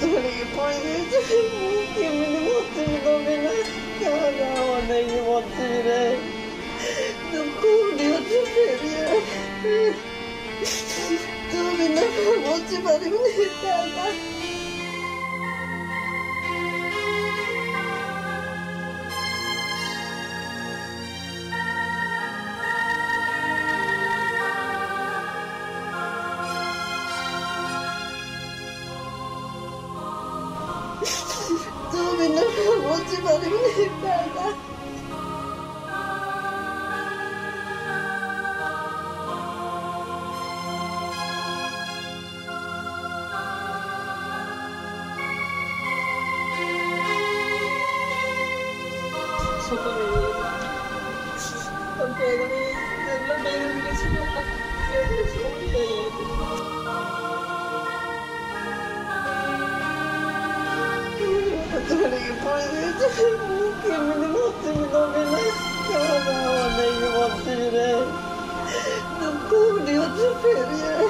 这里发现什么？你们怎么知道的？刚刚我怎么知道的？你们怎么知道的？你们怎么知道的？ 뭔지 모르겠다. 소금이, 소금이, 소금이, 소금이, 소금이, 소금이, 소금이, kimini mahcubu da beni kanım o ne yuvası yüreğe. Ne kovuyorsun Feriye?